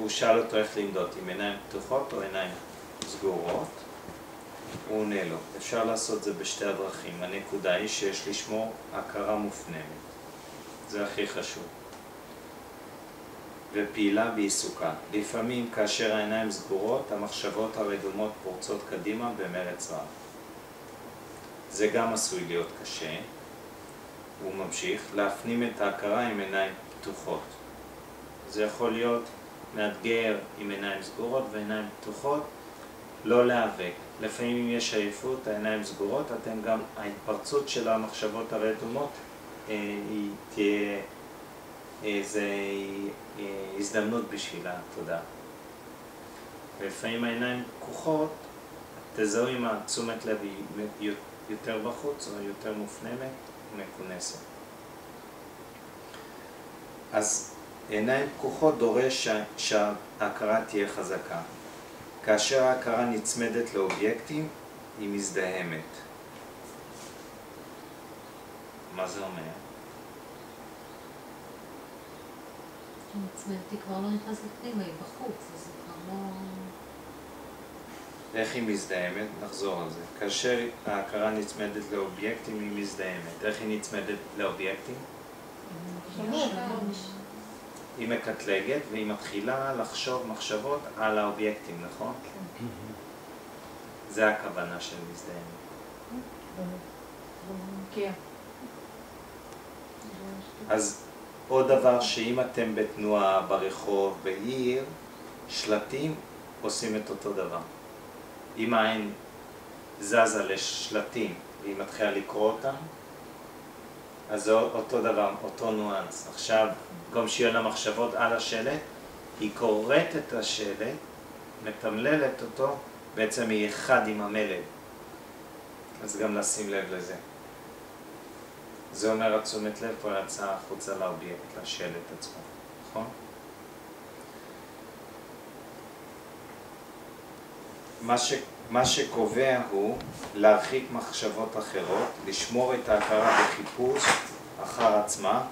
הוא שאל אותו איך למדוד, עם עיניים פתוחות או עיניים סגורות. הוא עונה לו, אפשר לעשות את זה בשתי הדרכים. הנקודה היא שיש לשמור הכרה מופנמת. זה הכי חשוב. ופעילה בעיסוקה. לפעמים כאשר העיניים סגורות, המחשבות הרדומות פורצות קדימה במרץ רב. זה גם עשוי להיות קשה. הוא ממשיך, להפנים את ההכרה עם עיניים פתוחות. זה יכול להיות מאתגר עם עיניים סגורות ועיניים פתוחות, לא להיאבק. לפעמים אם יש עייפות, העיניים סגורות, אתם גם, ההתפרצות של המחשבות הרדומות אה, היא תהיה, זה אה, הזדמנות בשביל התודעה. ולפעמים העיניים פקוחות, תזהו אם התשומת לב היא יותר בחוץ או יותר מופנמת, מכונסת. אז עיניים פקוחות דורש שההכרה תהיה חזקה. כאשר ההכרה נצמדת לאובייקטים, היא מזדהמת. מה זה אומר? נצמדת היא כבר לא נכנסת פנימה, היא בחוץ, אז זה כבר לא... איך היא מזדהמת? נחזור על זה. כאשר ההכרה נצמדת לאובייקטים, היא מזדהמת. איך היא נצמדת לאובייקטים? היא מקטלגת והיא מתחילה לחשוב מחשבות על האובייקטים, נכון? כן. זה הכוונה של מזדהמת. כן. אז עוד דבר שאם אתם בתנועה, ברחוב, בעיר, שלטים עושים את אותו דבר. אם העין זזה לשלטים והיא מתחילה לקרוא אותם, אז זה אותו דבר, אותו ניואנס. עכשיו, גם שיהיו לה מחשבות על השלט, היא קוראת את השלט, מתמללת אותו, בעצם היא אחד עם המלט. אז גם לשים לב לזה. זה אומר התשומת לב פה יצאה החוצה לאובייקט, לשלט עצמו, נכון? מה, ש, מה שקובע הוא להרחיק מחשבות אחרות, לשמור את ההכרה בחיפוש אחר עצמה,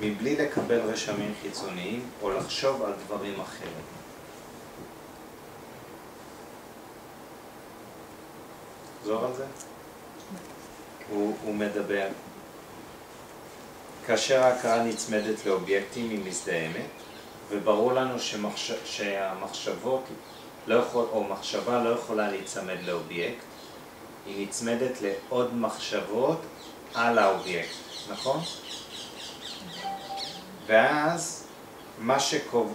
מבלי לקבל רשמים חיצוניים או לחשוב על דברים אחרים. זור על זה? הוא, הוא מדבר. כאשר ההכרה נצמדת לאובייקטים היא מזדהמת, וברור לנו שמחש... שהמחשבות לא יכול, או מחשבה לא יכולה להיצמד לאובייקט, היא נצמדת לעוד מחשבות על האובייקט, נכון? ואז מה, שקובע,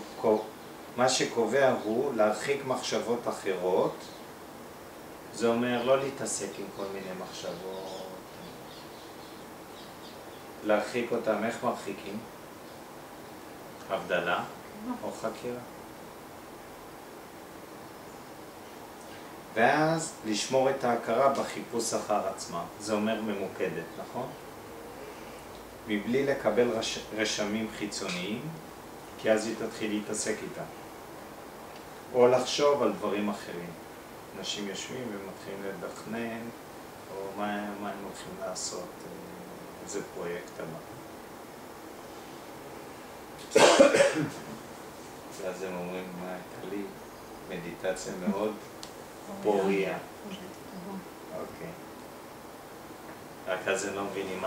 מה שקובע הוא להרחיק מחשבות אחרות, זה אומר לא להתעסק עם כל מיני מחשבות, להרחיק אותם, איך מרחיקים? הבדלה או חקירה? ואז לשמור את ההכרה בחיפוש אחר עצמה. זה אומר ממוקדת, נכון? מבלי לקבל רש... רשמים חיצוניים, כי אז היא תתחיל להתעסק איתה. או לחשוב על דברים אחרים. אנשים יושבים ומתחילים לדכנן, או מה, מה הם הולכים לעשות, אה, איזה פרויקט הבא. ואז הם אומרים, מה הייתה לי? מדיטציה מאוד פוריה. אוקיי. רק אז הם לא מבינים